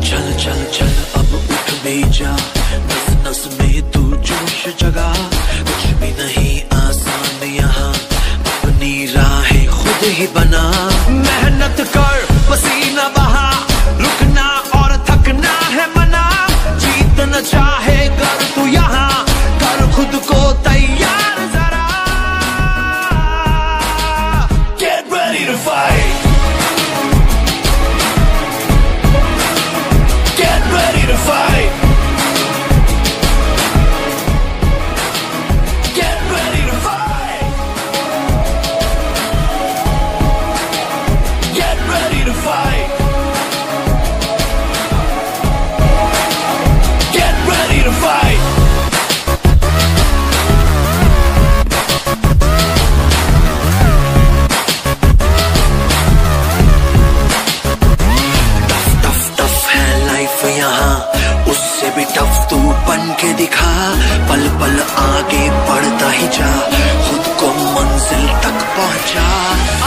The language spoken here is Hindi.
चल चल चल, अब उठ बेजा बस नस में तू जोश जगा। कुछ भी नहीं, आसान यहाँ। अपनी राहें खुद ही बना। मेहनत कर, पसीना बहा। भी टफ तू बन के दिखा। पल पल आगे बढ़ता ही जा। खुद को मंजिल तक पहुँचा।